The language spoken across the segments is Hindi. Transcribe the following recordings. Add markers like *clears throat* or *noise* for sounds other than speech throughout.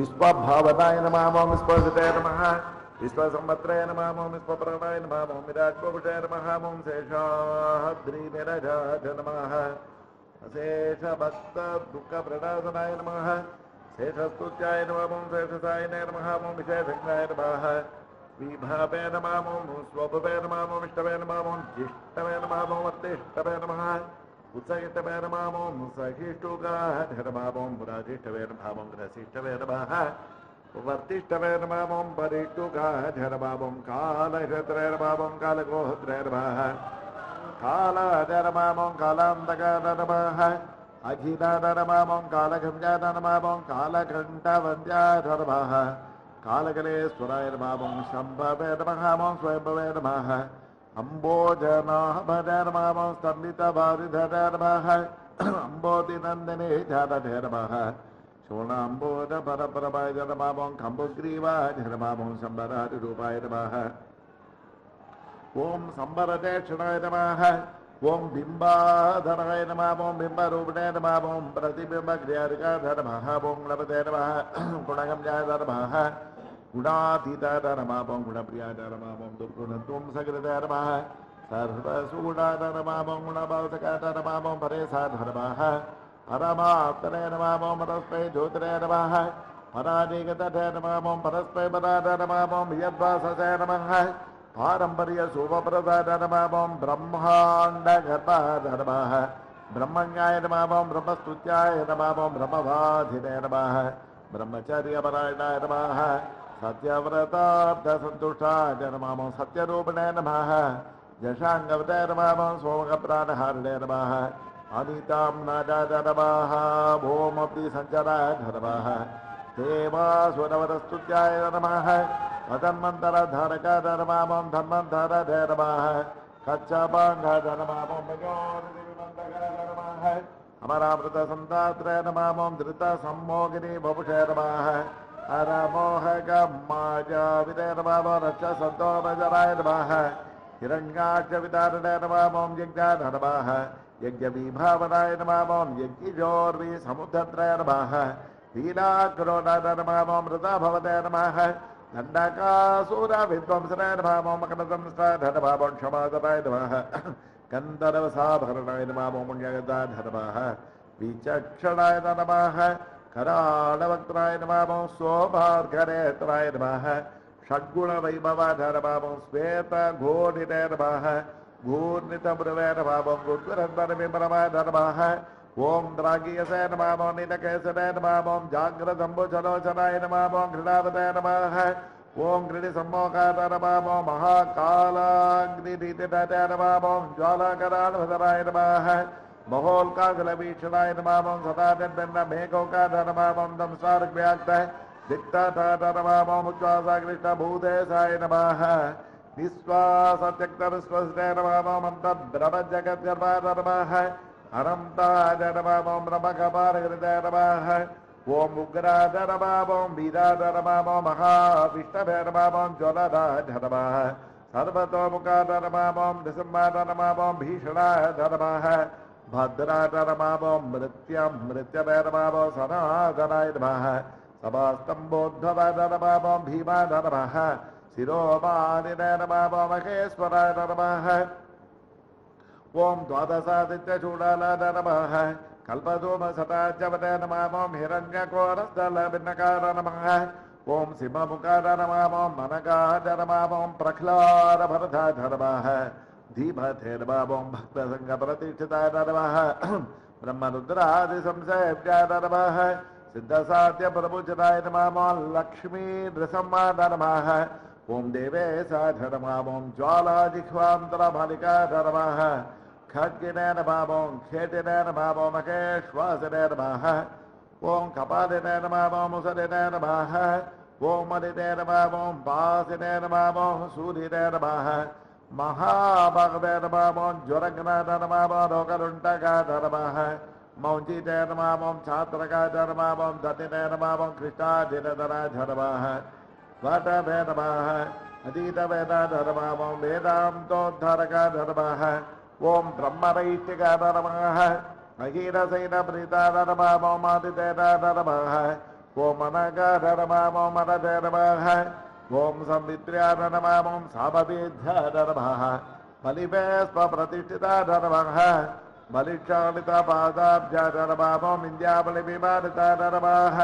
विश्वभावताय नमः ओम स्पर्शते नमः विश्वसंवत्सराय नमः ओम विश्वप्राणाय नमः ओम विराट्पुरुषाय नमः ओम शेषाद्रिनिरजाज नमः अशेषभक्तदुःखप्रणादनाय नमः, शेषस्तुत्याय नमः ओम शेषसाय नमः ओम विशेषज्ञाय नमः विभावे नमः ओम स्वभवे नमः ओम इष्टवे नमः ओम ज्येष्ठवे नमः ओम अत्तेष्टवे नमः उत्सहितवैरमामों सहिष्टुगाहधर्मामों पुराधिष्ठवैर्भावं ग्रसिष्ठवैर्भाः वर्तिष्ठवैर्भावं परिष्टुगाहधर्भावं कालहृत्रैर्भावं कालगोहत्रैर्भाः कालधर्मामों कालान्तकाधर्माः अघिदाधर्मामों कालघम्याधर्मामों कालघण्टावन्द्याधर्माः कालकलेश्वरायर्भावं शम्भवैर्महामों स्वयंभवैर्मः अम्बोजनाभधर्मस्तम्भितभारिधर्मः अम्बोदिनन्दिने जातधर्मः शोणाम्बोधपरपरमाय धर्मामं कम्बुग्रीवाय धर्मामं सम्बराधिरूपाय नमः। ॐ सम्बरदेक्षणाय नमः। ॐ बिम्बाधराय नमः। ॐ बिम्बरूपिणे नमः। ॐ प्रतिबिम्बक्रियादिकाधर्मः ॐ लभते नमः। गुणगम्याधर्मः गुणातीताधरमापं गुणप्रियाधरमापं दुर्गुणत्वं सकृतधर्मः सर्वसुगुणाधरमापं परे साधर्मः परमात्मने नमापं परस्मै ज्योतिरे नमः पराधिगतथे नमः ब्रह्मस्तुत्याय ब्रह्मवाधिने नमः ब्रह्मचर्यपरायणाय नमः सत्यव्रताब्धसन्तुष्टा जनमामं सत्यरूपिणे नमः। जशाङ्गवते नमामं सोमकप्राणहारिणे नमः अनितां नाजाजनमाः भूमपि सञ्चराय नमः देवासुरवरस्तुत्याय नम। अधन्मन्तरधरकाय नमामं धन्मन्तरधे नमः कच्छपाङ्गाय नमामं भगवान् नमः अमरामृतसन्तात्रय नमामं धृतसम्मोगिनी बभुषे नमः। हरमोहगमायाविदेर्वामोरश्च सन्तोमजराय नमः। हिरण्याक्षविदारणे नमः ॐ यज्ञान नमः। यज्ञविभावनाय नमः ॐ यज्ञिजोर्वि समुद्रत्रय नमः। लीलाक्रोडाय नमः। ॐ मृता भवते नमः। दण्डकासूरविद्वंसनाय नमः ॐ मकरसंस्थाय नमः ॐ क्षमादराय नमः गन्धर्वसाभरणाय नमः ॐ पुण्यगताय विचक्षणाय नमः। कराणवक्त्राय नमामो शोभार्घरेत्राय नमः षड्गुणवैभवाधरमामो श्वेतघोडिने नमः। घूर्णितमृवे नमामो गुद्वरन्दरविमरमाय नमः। ॐ द्रागीयसे नमामो नीलकेशने नमामो जाग्रदम्बुजलोचनाय नमामो घृणावते नमः ॐ घृणिसम्मोकाय नमामो महाकालाग्निरीतिटाय नमामो ज्वालाकराणभदराय नमः। महोल्काशलभीषणाय का सदादिर्भिन्नमेकोका धनमामं दंसार्ग्व्याक्तः दिक्ताथाधनमामोमुच्वासाकृष्टभूते साय नमः। निःश्वासत्यक्तविश्वसिते नमामो मन्तब्रह्मजगद्गर्भा नमः अनन्ताय नमामो ब्रह्मकपालहृदय नमः ॐ उग्राज नमामों वीराज नमामो महाविष्णवे नमामों ज्वलराज नमः सर्वतोमुखाद नमामों नृसिंहाद नमामों भीषणाय नमः ॐ मृत्यं मृत्यवे नमः। ॐ सनातनाय नमः सभास्तम्भोद्धवाय ॐ भीमाय नमः। ॐ द्वादशादित्यचूडालाय नमः कल्पधूमसटाचवते नमः नमः ॐ सिंहमुखाय नमः ॐ मनकाय नमः नमः। धीमते नमः ॐ भक्तसङ्गप्रतिष्ठिताय नमः ब्रह्मरुद्रादिसंशयभ्याय नमः सिद्धसाध्यप्रभुजनाय नमः ॐ लक्ष्मी नृसंहाय नमः ॐ देवेशाय नमः ॐ ज्वालाजिह्वान्तरमालिकाय नमः खड्गिने नमः ॐ खेटिने नमः ॐ महेश्वासने नमः ॐ कपालिने नमः ॐ मुसलिने नमः ॐ मलिने नमः ॐ वासिने नमः ॐ सूर्यने नमः महाभगवे नमः ॐ ज्वरग्नाय नमः ॐ लोकलुण्टकाय नमः मौञ्जिते नमः ॐ छात्रकाय नमः ॐ दतिने नमः ॐ कृष्णाजिनधराय नमः वटवे नमः अतीतवेदाय नमः ॐ वेदान्तोद्धारकाय नमः ॐ ब्रह्मवैष्टिकाय नमः अहीरसैनप्रीताय नमः ॐ आदितेनाय नमः ॐ अनगाय नमः ॐ मनते नमः ॐ संवित्र्याय नमः ॐ सामवेद्याय नमः बलिवे स्वप्रतिष्ठिताय नमः ॐ इन्द्याबलिविमानिताय नमः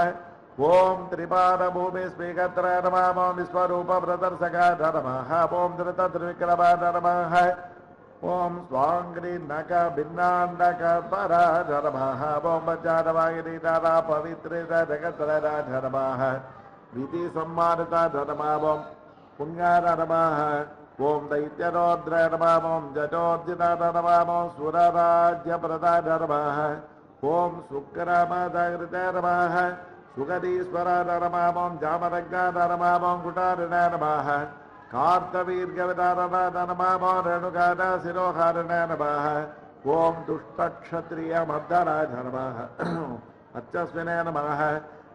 ॐ त्रिपादभूमिस्वीकत्राय नमः विश्वरूपप्रदर्शकाय नमः ॐ धृतद्विक्रमाय नमः नक भिन्नाण्डक पराय नमः नारा पवित्रित जगत्रराय नमः विधि सम्मानिताय नमः ॐ पुण्याय नमः ॐ दैत्यरोद्राय नमः नमः सुरराज्यप्रदाय नमः ॐ शुक्रमदकृताय नमः ॐ जामरज्ञाय नमः कुटारिणाय नमः कार्तवीर्यविदारणाय नमः ॐ रेणुकाय शिरोहारिणाय नमः दुष्टक्षत्रियमर्दनाय नमः *clears throat* अच्छस्विने नमः दानशीलाय नमः ॐ धनुष्पते नमः नमवित्तमाय नमः अच्युतग्राय नमः समग्राय नमः ॐ दुष्टनिग्रहाय नमः ॐ नमः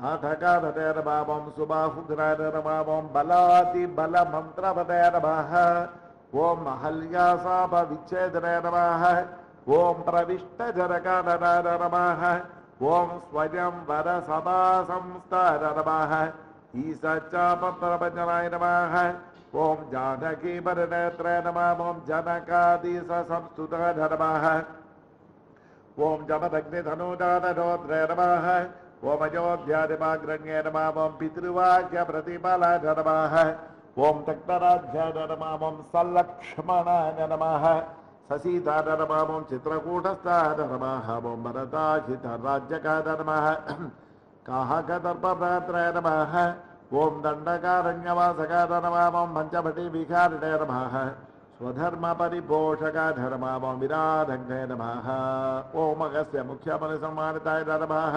ॐ बलातिबलमन्त्रपदे नमः ॐ महल्यासापविच्छेदने नमः ॐ प्रविष्टजनकाननाय नमः ॐ स्वयं वरसभासंस्थाय नमः ईशचापप्रभजनाय नमः ॐ जानकीपरिनेत्रे नमः ॐ जनकादिसंस्तुताय नमः ॐ जमदग्निधनुजातरोद्रे नमः ॐ अयोध्यादिमाग्रण्ये नमः ॐ पितृवाक्यप्रतिफलाय नमः। ॐ तक्तराज्याय नमः ॐ सल्लक्ष्मणाय नमः। ससीताय नमः चित्रकूटस्थाय नमः। ॐ भरताशितराज्यकाय नमः। काहकदर्पभ्रात्राय नमः। ॐ दण्डकारण्यवासकाय नमः ॐ पञ्चभटिविकारिणे नमः। स्वधर्मपरिपोषकाय नमः ॐ विराधङ्गे नमः। ॐ अगस्य मुख्यमनिसम्मानिताय नमः।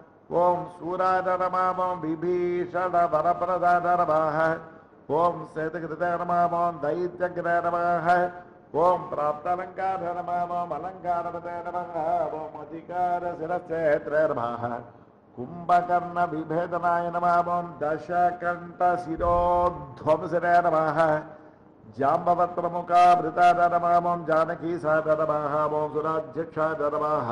ॐ सूराजनमामं अलंकार ॐ सेतुकृतनमामं दैत्यग्रे नमः ॐ प्राप्तालङ्कार कुंभकर्ण विभेदनाय नमः दश कंठ शिरोध्वंस कुम्भकर्णविभेदनाय नमामं मुखा भृता जाम्बवत्रमुखाभृता जानकी सा नमः ओम सुराध्यक्षा नमः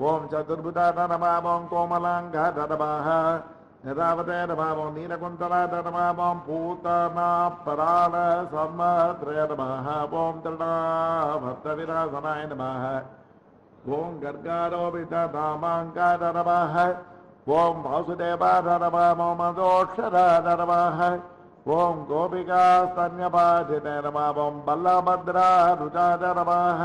ओम चतुर्भुजा नमामों कोमलांगमाह निरावते नमामों नीलकुंतला नमामों पूतनापराल सम्मत्रे नमः ओम तृणाभक्तविलासनाय नमः, ओम गर्गारोपित नामाङ्कार नमः ओम वासुदेवाय नमः ओम मदोक्षराय नमः ओम गोपिका स्तन्यपाधिते नमः ओम बल्लभद्रा रुचा नमः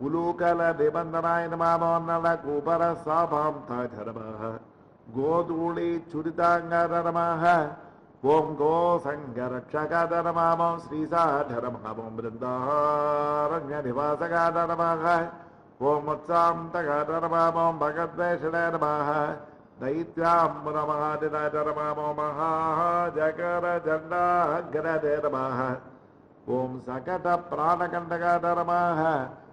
कुलूकल निबंधनाय नमामोन्नलकूपर साभान्ताधर्मः गोधूली चुरिताङ्गधर्मः। ॐ गोसङ्गरक्षकाधर्मामो श्रीसाधर्मामो वृन्दारण्यनिवासकाधर्मः ॐ उत्सान्तकाधर्मामो भगद्वेषणधर्मः दैत्याम्बुरमहादिनधर्मामो महाजकरचण्डाग्रधर्मः ॐ सकटप्राणकण्डकाधर्मः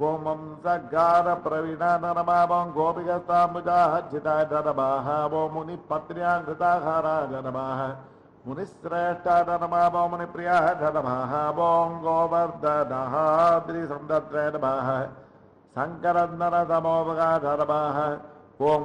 कोमं सगारप्रवीणानरमावं गोपिकस्ताम्बुजाहज्जिताय नरमाः वो मुनिपत्न्याङ्घृताहारा जनमाः मुनिश्रेष्ठा नरमावो मुनिप्रियाः जनमाः वों गोवर्धनः द्रिसन्दत्रे नमः शङ्करन्दरतमोपगा धर्मः ॐ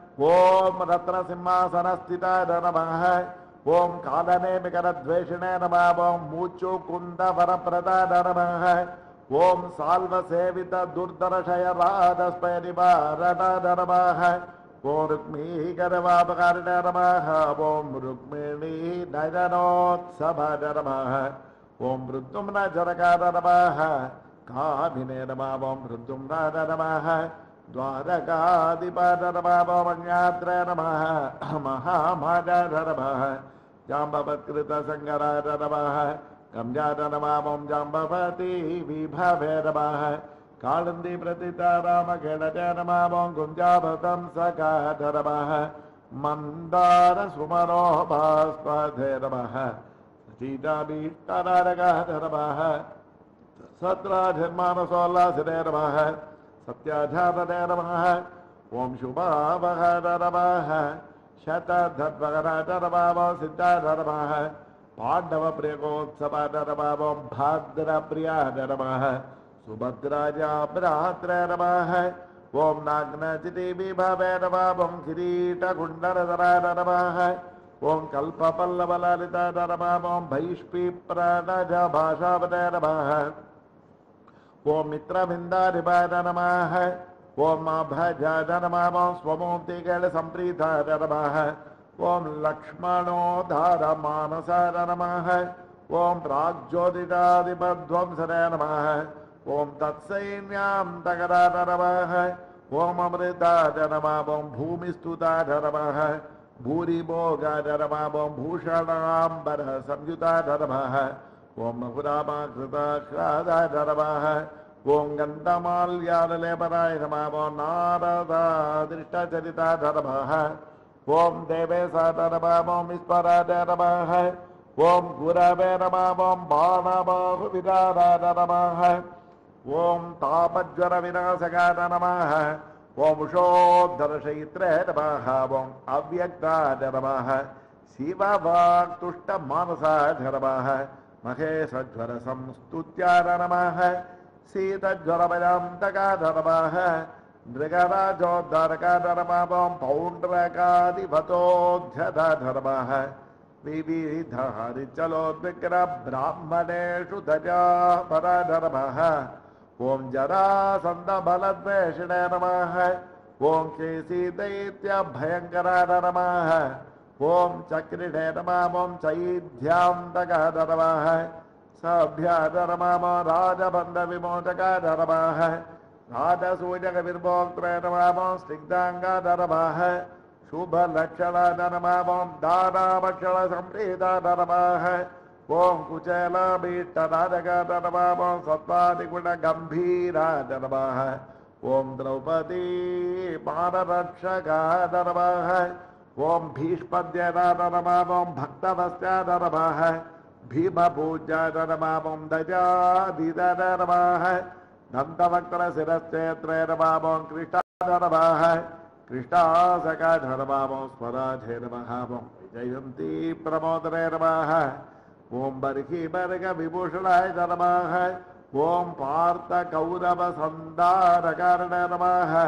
ओम रत्न सिंहासन स्थित नमः। ओम कालने विकरद्वेषणे नमः। ओम मूचो कुंद वरप्रदाय नम। ओम साल्व सेवित दुर्दर्शय राधस्पय निवारण नमः। ओम रुक्मी गर्वापकारिण नमः। ओम रुक्मिणी नयनोत्सव नमः। ओम मृत्युम्न जरकार नमः। कामिने नमः। ओम मृत्युम्न नमः। द्वारकाधिपरभावण्यात्र नमः। महामजरभः जाम्बवत्कृतसङ्गरार नमः गम्जार नमामं जाम्बवती कालन्दी प्रतिता रामखेडज गुञ्जाभतं सकाधरमः मन्दारसुमनो भास्पधे नमः सीताबीष्टनारकः धरमः सत्याध्यापदे नमः ओं शुभावहर नमः शतधद्वगराज नमामो सिद्धाध नमः पाण्डवप्रियकोत्सवाद नमामो भाद्रप्रियाद नमः सुभद्राजाभ्रात्र नमः ॐ ओं नमामं किरीटकुण्डरधराद नमः ॐ कल्पपल्लवललिताद नमामं नमः ॐ कल्पपल्लवललिताय नमः। भैष्पीप्रणज भाषावते नमः। नमः ॐ अभजाय नमः। नमः ॐ लक्ष्मणोद्धारमानसाय नमः। ॐ प्राग्ज्योतिषाधिपध्वंसने नमः। ॐ तत्सैन्यां तगराय नमः। ॐ अमृताय नमः। ॐ भूमिस्तुताय नमः। भूरिभोगाय नमः। ॐ भूषणाम्बर संयुताय नमः। महुरामाकृताख्रादाय नमः ॐ गन्धमाल्याललेपराय नमः नमः ॐ देवेशाय नमः ॐ गुरवे नमः ॐ बाणबाहुविदाराय नमः ॐ तापज्वरविनाशकाय नमः ॐ उषोद्धरशयित्रे नमः ॐ अव्यक्ताय महेशज्वरसंस्तुत्याय नमः शीतज्वरभयान्तकाय नमः मृगराजोद्धारकाय नमः ॐ पौण्ड्रकादिवतोऽध्यधाय नमः विविधहरिचलोद्विग्रब्राह्मणेषु दजापराय नमः ॐ जरासन्दबलद्वेषिणे नमः। ॐ केसीदैत्यभयङ्कराय नमः। ॐ चक्रिणे नमः ॐ चैध्यान्तकाय नमः सभ्याय नमः राजबन्धविमोचकाय नमः राजसूजकविर्भोक्त्रे नमः स्निग्धाङ्गाय नमः शुभलक्षणाय नमः ॐ दानाभक्षणसम्प्रीताय नमः ॐ कुचलभीष्टनादकाय नमः ॐ सत्त्वादिगुणगम्भीराय नमः ॐ द्रौपदी मानरक्षकाय नमः नमः ॐ भक्तवस्याय नमः, भीमपूज्याय नमः ॐ दजादिदय नमः कृष्णाय नमः कृष्णासकाय नमः ॐ स्वराधे नमः ॐ जयन्ती प्रमोदरे बर्हि बर्गविभूषणाय नमः ॐ पार्थकौरवसन्दारकारणय नमः ॐ दुःशासनां तगाय नमः ॐ बुद्धाय नमः ॐ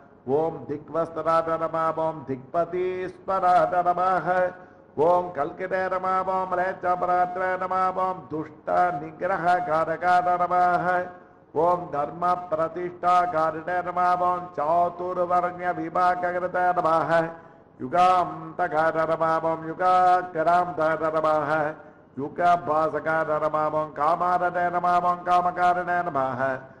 ॐ कल्किते नमः ॐ रेचपरात्रे नमः ॐ दुष्टनिग्रहकारकाय नमः ॐ धर्मप्रतिष्ठाकारिणे नमः ॐ चातुर्वर्ण्यविभागकृते नमः युगान्तकाय नमः ॐ युगाकरान्ताय नमः नमः ॐ कामारणे नमः कामकारिणे नमः ॐ कामितार्थधाय नमः सवितुर्वरेण्यारभर्गसे नमः ॐ शाङ्गणे नमः नमः नमः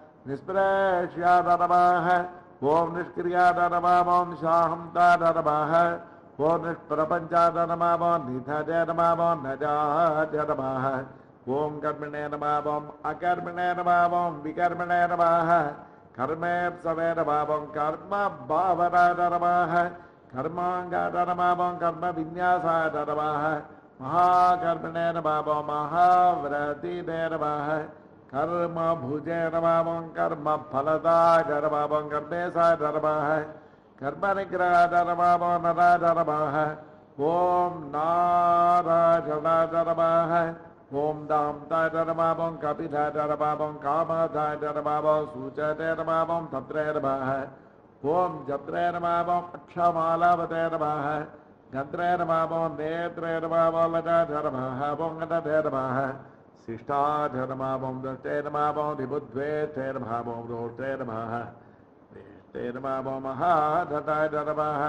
ॐ निष्क्रियाय नमः ॐ शाहन्ताय नमः ॐ निष्प्रपञ्चाय नमः ॐ निधजे नमः ॐ कर्मिणे नमः ॐ अकर्मिणे नमः कर्म भावनाय नमः कर्माङ्गाय नमः ॐ कर्म विन्यासाय नमः महाकर्मिणे नमः ॐ महाव्रतिने नमः कर्म भुजे नमामं कर्म फलदाय नमामं कर्मेशाय नमः कर्म निग्रह नमामो नराय नमः ॐ नारायणाय नमः ॐ दान्ताय नमामं कपिलाय नमामं कामदाय नमामं सूचते नमामं तत्रे नमः ॐ जत्रे नमामं अक्षमालावते नमः गन्त्रे नमामो नेत्रे नमामो लजाय नमः पोङ्गटे नमः शिष्टाय नमामं दृष्टे नमामो विबुद्ध्वेष्टे नमामो रोष्टे नमः। वेष्टे नमामो महाधताय नमः।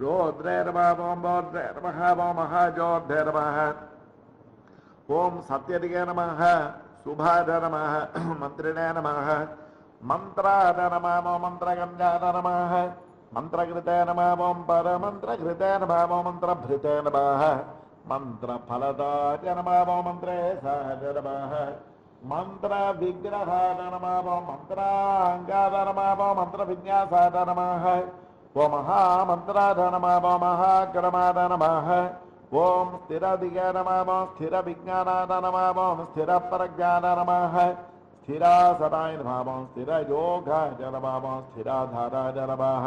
रोद्रे नमामो बोद्रे नमः। वो महाजोद्धे नमः। ॐ सत्यदिगे नमः। शुभाय मन्त्रिणे नमः। मन्त्राय नमामो मन्त्रगन्धाय नमः। मन्त्रकृते नमामो परमन्त्रकृते नमामो नमः मन्त्रफलदाय नमामो मन्त्रेशाय नमः मन्त्रविग्रहाय नमामो मन्त्राङ्गाय नमामो मन्त्रविन्यासाय नमः ओ महामन्त्राय नमामो महाक्रमाय नमः ॐ स्थिरदिगे नमामो स्थिरविज्ञानाय नमामो स्थिरप्रज्ञाय नमः स्थिरासनाय नमामो स्थिरयोगाय नमामो स्थिराधाराय नमः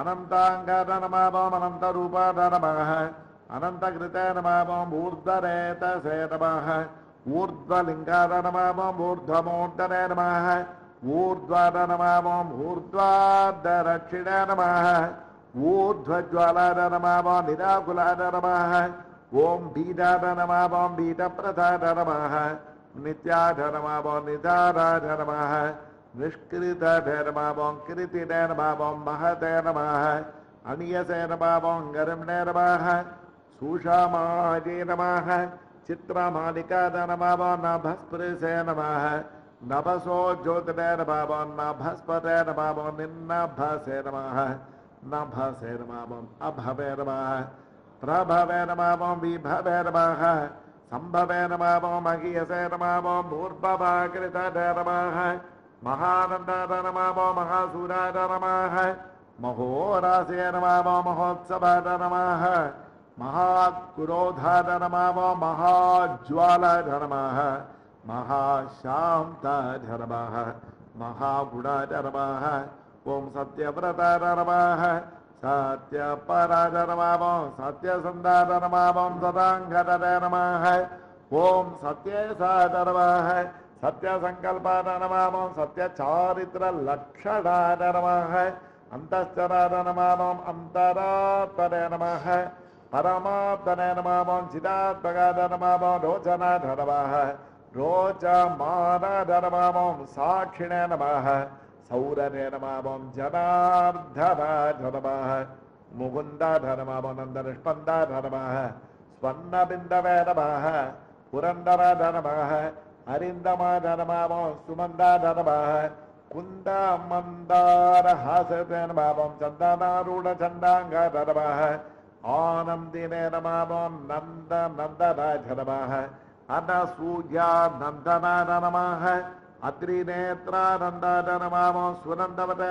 अनन्ताङ्गाय नमामोम् अनन्तरूपाय नमः अनन्तकृते नमामोम् ऊर्ध्वरेतसे नमः ऊर्ध्वलिङ्गाय नमामोम् ऊर्ध्वमूर्धने नमः नमामोम् ऊर्ध्वादरक्षिणे नमः ऊर्ध्वज्वालाय नमामो निराकुलाय नमः ॐ बीजप्रदाय नमः निधाराय नमः निष्कृताय नमामो कृतिने नमामो महते नमः अनियसे नमामो गरिम्णे नमः सुषामाजे नमः चित्रमालिकाय नभस्पृशे नमः नभसो नमामो नभस्पते नमामो निन्नभसे नमः नभसे नमामो अभवे नमः प्रभवे नमामो विभवे नमः सम्भवे नमामो महीयसे नमामो भूर्भवाकृतय नमः महानन्दाय नमामो महासूराय नमः महोरासे नमामो महोत्सवाय नमः महाक्रोधाय नमामो महाज्वालाय नमः महाशान्ताय नमः महागुणाय नमः ॐ सत्यव्रताय नमः सत्यपराय नमामो सत्यसन्दाय नमामो सदाङ्गदय नमः ॐ सत्येशाय नमः सत्यसङ्कल्पाय नमामो सत्यचारित्रलक्षणाय नमः अन्तश्चराय नमामो अन्तरात्मने नमः परमात्मने नमामो चिदात्मकाय नमामो रोचनाय नमः रोचमानाय नमामो साक्षिणे नमः सौरने नमामं जनार्दनाय नमः मुकुन्दाय नमामो नन्दनिष्पन्दाय नमः स्वर्णबिन्दवे नमः पुरन्दराय नमः अरिन्दमाय नमामो सुमन्दाय नमः कुन्दमन्दारहासते नमामं चन्दनारूढचण्डाङ्गाय नमः आनन्दिने नमामो नन्दनन्दनाय नमः अनसूया नन्दनाय नमः अत्रिनेत्रानन्दाय नमामो सुनन्दवते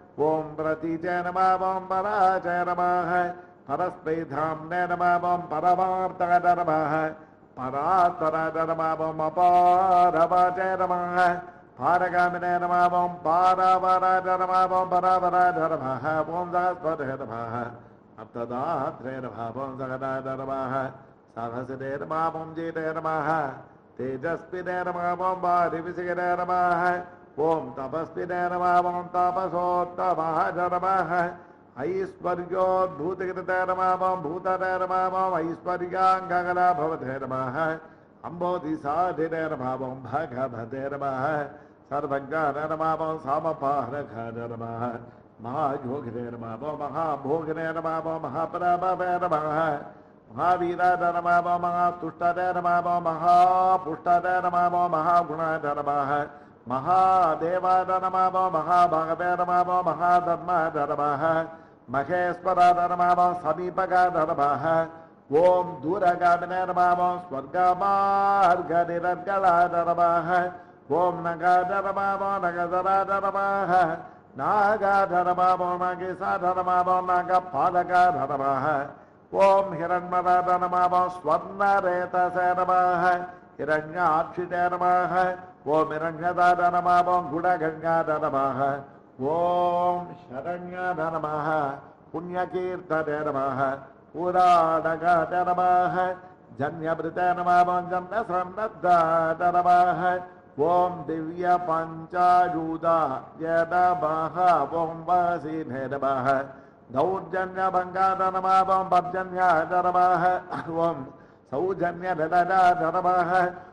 ॐ प्रतीचे नमामं पराजय नमः। परस्पैधाम्ने नमामं परमार्ताय नमः परात्पराय नमामम् अपारवाचय नमः। पारगामिने नमामं पारावराय नमामं परावराय नमः। ॐ दास्पदे नमः अर्थदात्रे नमः ॐ जगदाय नमः। सहसरे नमः। ॐ जेते नमः तेजस्विने नमः। ॐ वारिविषिकरे नमः। ॐ तपस्विने नमः ॐ तापसोत्तमः नमः ऐश्वर्योद्भूतकृते नमः ॐ भूतने नमः ॐ ऐश्वर्याङ्गला भवते नमः। अम्बोधिसाधिने नमः ॐ भगवते नमः। सर्वज्ञान नमः ॐ सामपारघन नमः। महायोगिने नमः ॐ महाभोगिने नमः ॐ नमः। महावीराय नमः, महातुष्टाय नमः, महापुष्टाय नमः, महागुणाय नमः। महादेवाय नमः महाभागवे नमः महाधर्माय नमः। महेश्वराय नमः समीपगाय नमः। ॐ दूरगामिने नमः स्वर्गमार्गनिरर्गलाय नमः। ॐ नगाय नमः नगधराय नमः। नागाय नमः नागेशाय नमः नागपालकाय नमः। ॐ हिरण्मराय नमः स्वर्णरेतसे नमः। हिरण्याक्षिते नमः। ॐ हिरण्यदाय नमः ॐ गुणगङ्गाय नमः ॐ शरण्याय नमः पुण्यकीर्तने नमः पुराणगाय नमः जन्यभृते नमः ॐ जन्यसन्नद्धाय नमः ॐ दिव्यपञ्चायुधा नमः ॐ वासिने नमः ॐ पर्जन्याय नमः ॐ सौजन्यनिलयाय नमः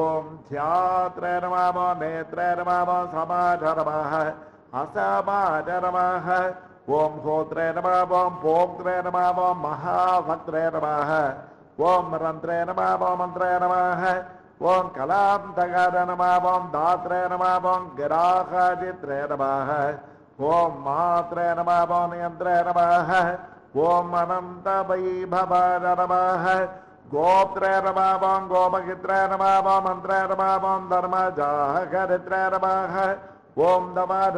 ॐ ध्यात्रे नमः नेत्रे नमः ॐ समाज नमः असमाज नमः ॐ होत्रे नमः ॐ भोक्त्रे नमः महाभक्त्रे नमः ॐ रन्त्रे नमः ॐ मन्त्रे नमः ॐ कलान्तकाय नमः ॐ दात्रे नमः ॐ गिराकादित्रे नमः ॐ मात्रे नमः ॐ नियन्त्रे नमः अनन्तवैभवाय नमः गोत्रे नमः ॐ गोपगित्रे नमः ॐ मन्त्रे नमः ॐ धर्मजागरित्रे नमः ॐ दमाध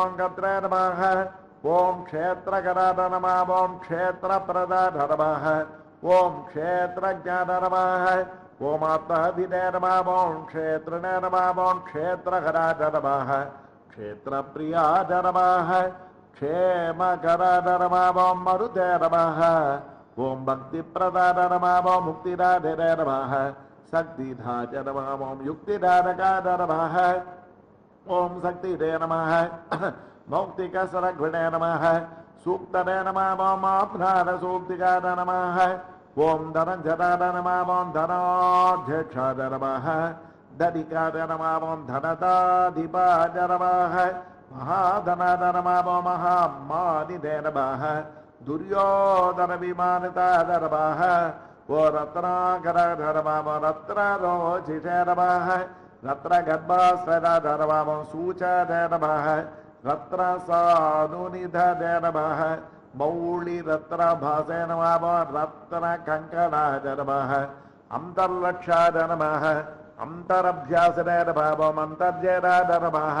ॐ गत्रे नमः ॐ क्षेत्रकराध ॐ क्षेत्रप्रदाध नमः ॐ क्षेत्रज्ञान नमः ॐ आत्मभिदे नमः ॐ क्षेत्रिणे ॐ मरुते नमः ॐ भक्तिप्रदान नमः ॐ मुक्तिदाधिने नमः। शक्तिधाज नमः ॐ युक्तिदानकाद नमः। ॐ शक्तिदे नमः। मौक्तिकसरघ्विणे नमः। सूक्तने नमः। ॐ आप्नानसूक्तिकाद नमः। ॐ धनञ्जनाद नमः। ॐ धनाध्यक्षाद नमः। दधिकाद नमः। ॐ धनदाधिपाद नमः। महाधनाद नमः। ॐ महामानिदे नमः। रत्नरोचिषे नमः रत्नगर्भास्वरधर्मः सूचने नमः रत्नसानुनिधने नमः मौलिरत्नभासे नमः रत्नकङ्कणाय नमः अन्तर्लक्षाय नमः अन्तरभ्यासने नमः अन्तर्जनाय नमः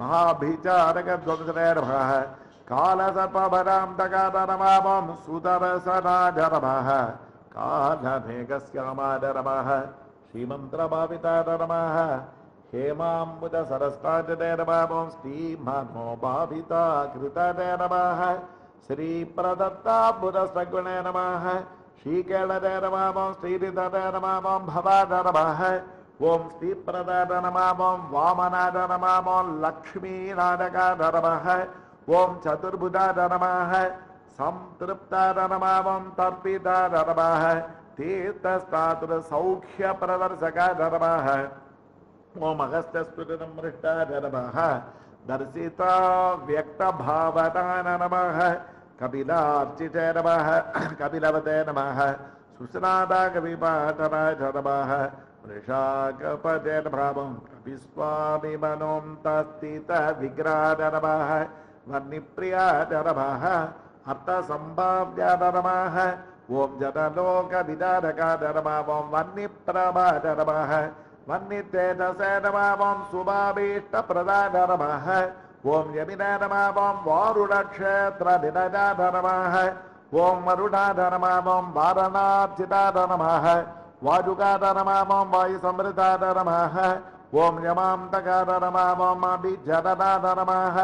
महाभिचारक कालसर्पभरान्तकारमामं सुदर्शनाजरमः कालमेघस्यामाजरमः श्रीमन्त्रभावितारमः हेमाम्बुदसरस्ताजनैर्वामं श्रीमनोभाविता कृतनैरमः श्रीप्रदत्ताम्बुदसगुणे नमः। श्रीकेळनैर्वामं श्रीरिधनैर्वामं भवानरमः వ్రత ప్రీతాద నమ మహాకృతి విభంజనాయ నమ మహాభిచారక ధ్వంసనాయ నమ కాళసర్పభరాంతకాద నమ సుదర్శనాజ నమ కాళమేఘశ్యామాద నమ శ్రీమంత్రభావితాద నమ హేమాంబుద సరస్కాజనే నమో శ్రీమనోభావితా కృతనే నమ శ్రీ ప్రదత్తాంబుద సగుణే నమ శ్రీకేళనే నమో శ్రీరిధనే నమో భవాద నమ ఓం శ్రీ ప్రదాద నమో వామనాద నమో లక్ష్మీనాదకాద నమ ఓం చతుర్భుజాద నమ సంతృప్తాద నమం తర్పితాద నమ తీర్థస్థాతుర సౌఖ్య ప్రదర్శకాద నమ ఓం అగస్త్యస్ఫుటం మృష్టాద నమ దర్శిత వ్యక్త భావనాన నమ కపిలార్చితే నమ కపిలవతే నమ సుస్నాదా కవిపాటనాయ నమ वृषाकपतिर्भ्रमं विश्वामिमनों तस्थितविग्राजनमः वह्निप्रियाजनमः अर्थसम्भाव्यनमः ॐ जनलोकविदारकाजनमा ॐ वह्निप्रभाजनमः वह्नितेजसे नमावं सुभाभीष्टप्रदानमः ॐ यमिनमावं वारुणक्षेत्रनिनजाधनमः ॐ मरुणाधनमावं वारणार्चिताधनमः वाजुकादरमावं वायुसमृतादरमाः ॐ यमां तकादरमावमापि जरदाधरमाः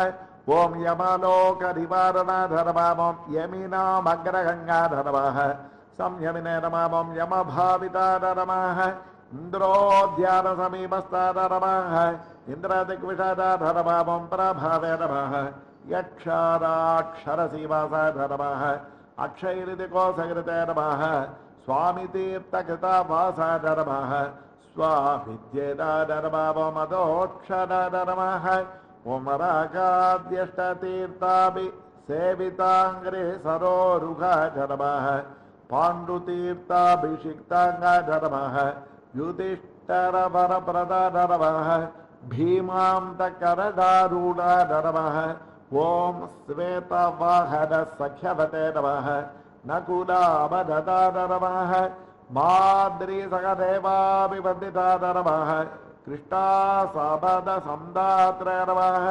ॐ यमलोकधिवारणाधरमावं यमिनामग्रगङ्गाधरमः संयमिने रमावं यमभाविताधरमाः इन्द्रोद्यानसमीपस्ताधरमाः इन्द्रदिग्विषादाधरमावं प्रभावे नमः यक्षाराक्षरसीवासाधरमाः अक्षयृति कोसकृते नमः स्वामी तीर्थ कृता वास स्वामितीर्थकृताभासानरमः स्वामित्येतानरमावमदोक्षरनरमः उमरागाद्यष्टतीर्थापि सेविताङ्ग्रे सरोरुघाचरमः पाण्डुतीर्थाभिषिक्ताङ्गाचरमः युधिष्ठरवरप्रदानरमः भीमान्तकरडारूढानरमः ॐ श्वेतवाहनसख्यवते नमः। न कुलामदतादरवः माद्रीसखदेवाभिवन्दितादरवः कृष्टासपदसन्दात्ररवः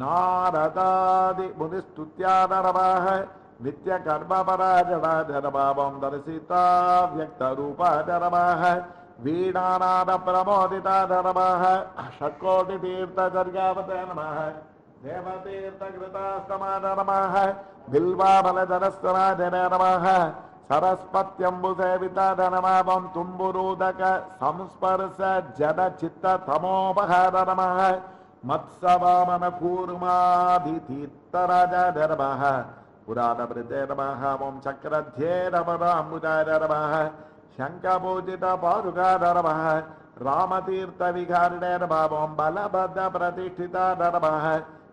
नारदादिमुनिस्तुत्यादरवः दर्शिता व्यक्तरूपादरवः वीणानादप्रमोदितादरवः षट्कोटितीर्थचर्यावते नमः। தேவதீர்த்தகிருதாஸ்தமாதரமாக பில்வாபலதரஸ்தராஜனரமாக சரஸ்பத்யம்புசேவிதாதனமாபம் தும்புரூதக சம்ஸ்பர்ச ஜட சித்த தமோபகாதனமாக மத்சவாமன கூர்மாதி தீர்த்தராஜனரமாக புராணபிருதே நமः ॐ चक्रध्ये नमनाम्बुजाय नमः शङ्खपूजित पादुकाय नमः रामतीर्थविहारिणे नमः ॐ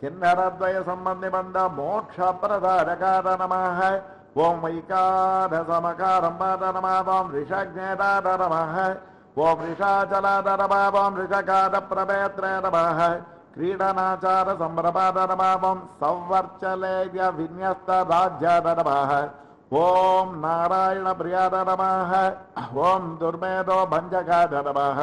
किन्नरद्वय सम्बन्धिबन्ध मोक्षप्रधारकार नमः ॐ वैकारसमकारं पाद नमावां ऋषज्ञेदाद नमः ॐ ऋषाचलाद नमावां ऋषकारप्रभेत्रे नमः क्रीडनाचारसम्भ्रपाद नमावां संवर्चलेव्यभिन्यस्तराज्याद नमः ॐ नारायणप्रियाद नमः ॐ दुर्मेदो भञ्जकाद नमः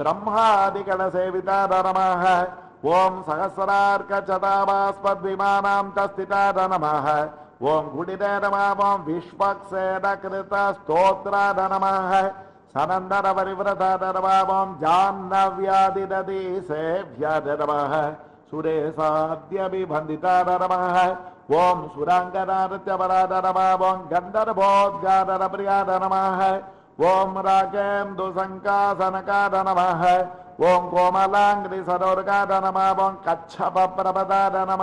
ब्रह्मादिगणसेवितारमाः ॐ सहस्रार्कचताभास्पद्विमानां नमः ॐ गुडिरे नमः ॐ विष्वक्सेनकृतस्तोत्रार नमः सनन्दनपरिव्रतार नमः ॐ जाह्नव्यादिदति नमः सुरेशाद्यभिबन्धितार नमः ॐ सुराङ्गनारत्यपरार नमः ॐ गन्धर्भोद्गारप्रियार नमः ओम राजेम दुसंकासनकाद नम ओं कोमलांग्री सरोर्गाद नम ओं कच्छप प्रपदाद नम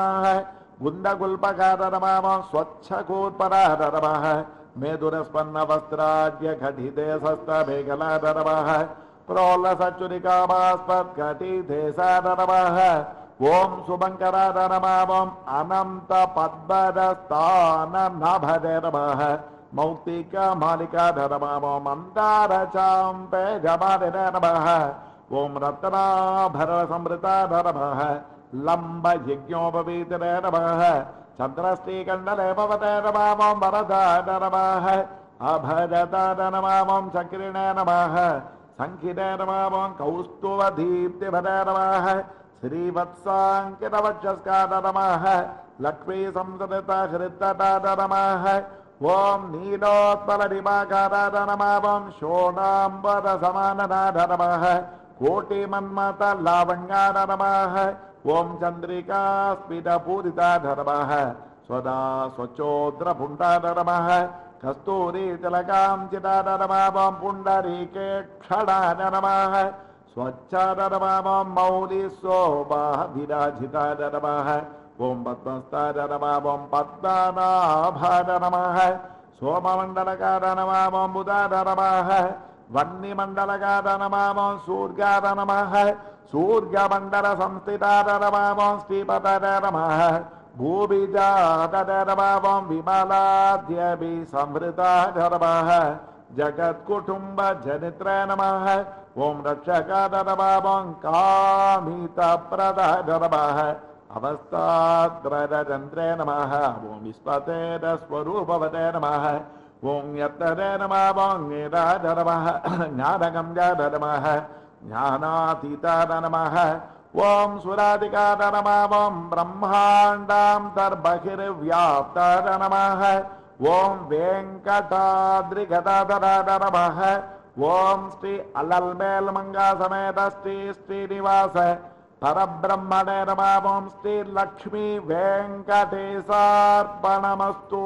गुंडगुल्पकाद नम ओं स्वच्छकूर्पराद नम मेदुरस्पन्न वस्त्राज्य घटिते सस्त मेघला नम प्रोल्लसचुरिकामास्पद्घटिधेशाद नम ओम सुभंकराद नम ओं अनंत पद्मदस्तान नभदे नम। मौक्तिकमालिकाधरमामन्तारचाम्पेजमादिनमः ॐ रत्नाभरणसमृताधरमः लम्बयज्ञोपवीतिरे नमः। चन्द्रस्त्रीकण्डले भवते नमामं चक्रिणे लक्ष्मी संसदता ॐ नीलोत्पलरिमागाराधनमावं शोणाम्बरसमाननाथ नमः कोटिमन्मतलावण्यान नमः ॐ चन्द्रिकास्मितपूरिताध नमः स्वदा स्वचोद्रपुण्डान नमः कस्तूरीतिलकां चितान नमावं पुण्डरीकेक्षणान नमः स्वच्छान नमावं मौलिसोभाभिराजितान नमः ఓం విశ్వక్సేన కృత స్తోత్రాద నమః సనందన పరివ్రతాద నమః ఓం జాహ్నవ్యాధిదీ సేవ్యాద నమః సురేశాద్యభిబంధితాద నమః ఓం సురాంగనానృత్యపరాద నమః ఓం గంధర్భోద్గాదన ప్రియాద నమః ఓం రాగేందు సంకాసనకాద నమః ఓం కోమలాంగ్రి సరోర్గాద నమః ఓం కచ్చప ప్రపదాద నమః గుండగుల్పకాద నమః ఓం స్వచ్ఛకూర్పరాద నమః మేధురస్పన్న వస్త్రాద్య ఘటితే సస్త మేఘలాద నమః ప్రోల సచురికామాస్పద్ ఘటితే సాద నమః ఓం శుభంకరాద నమః ఓం అనంత పద్మద స్థాన నభదే నమః మౌక్తిక మాలికాధ నమః ఓం మందార చాంపే జమాదిన నమః ఓం రత్నాభర సమృతాధ నమః లంబ యజ్ఞోపవీతిరే నమః చంద్రశ్రీకండలే భవతే నమః ఓం వరదాద నమః అభరదాద నమః ఓం చక్రిణే నమః సంఖితే నమః ఓం కౌస్తువదీప్తిభరే నమః శ్రీవత్సాంకితవక్షస్కాద నమః లక్ష్మీ సంసృత హృత్తటాద నమః ఓం నీలోత్పల దివాకారాద నమః ఓం శోణాంబర సమాననాద నమః కోటి మన్మత లావంగాద నమః ఓం చంద్రికా స్మిత పూరితాద నమః స్వదా స్వచ్ఛోద్ర పుండాద నమః కస్తూరి తిలకాంచితాద నమః ఓం పుండరీకే క్షడాద నమః స్వచ్ఛాద నమః మౌలి శోభాభిరాజితాద నమః ఓం పద్మస్తాద నమః ఓం పద్మనాభాద నమః సోమమండలకాద నమః ఓం బుధాద నమః వన్నిమండలకాద నమః ఓం సూర్యాద నమః సూర్యమండల సంస్థితాద నమః ఓం శ్రీపతద నమః భూబిజాద నమః ఓం విమలాద్యభి సంవృతాద నమః జగత్కుటుంబ జనిత్ర अवस्थाद्ररचन्द्रे नमः ॐ विस्पतेरस्वरूपवते नमः ॐ यत्तरे नमः ॐ निराज नमः ज्ञानगम्याद नमः ज्ञानातीताद नमः ॐ सुरादिकाद नमः ॐ ब्रह्माण्डां तर्बहिर्व्याप्ताद नमः ॐ वेङ्कटाद्रिगदाद नमः ॐ श्री अलल्मेल्मङ्गासमेत श्री श्रीनिवास పరబ్రహ్మణే రమాంశ్రీ లక్ష్మీ వెంకటేశార్పణమస్తూ.